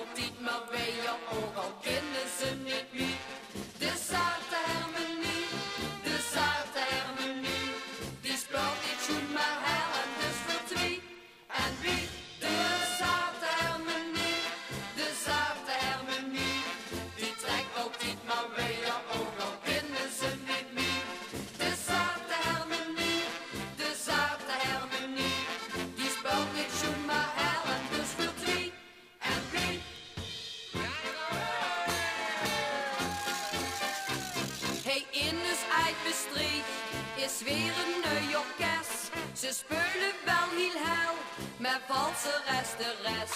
altijd maar bij je, ook al kennen ze niet. Is weer een nieuw orkest. Ze spelen wel heel hel, met valse resteres.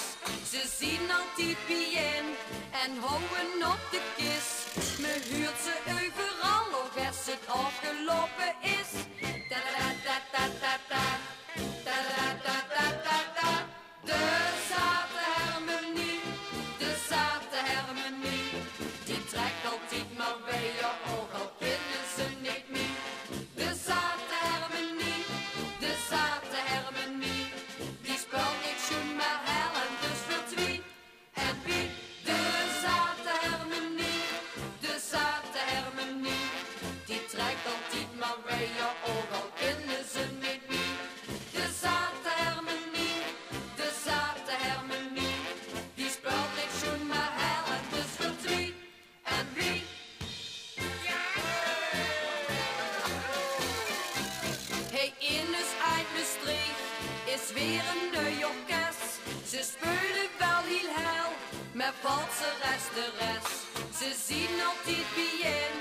Ze zien altijd bien en houden op de kist. Me huurt ze Dan but where you're in de innocent meet me. De zarte Hermenie, de zarte Hermenie, die speelt ik zoen maar hel en dus voor drie en wie. Hey, Ines uit Maastricht is weer een nieuw orkest. Ze speuren wel heel hel, maar valt ze rest de rest. Ze zien altijd wie in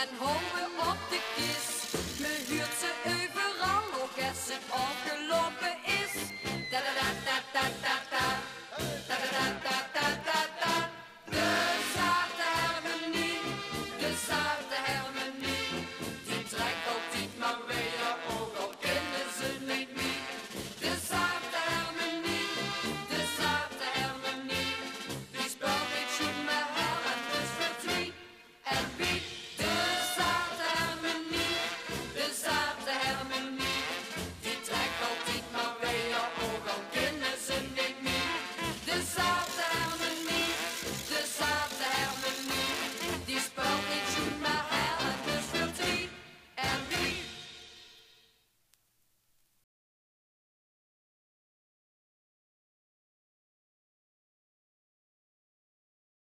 en hopen and beat.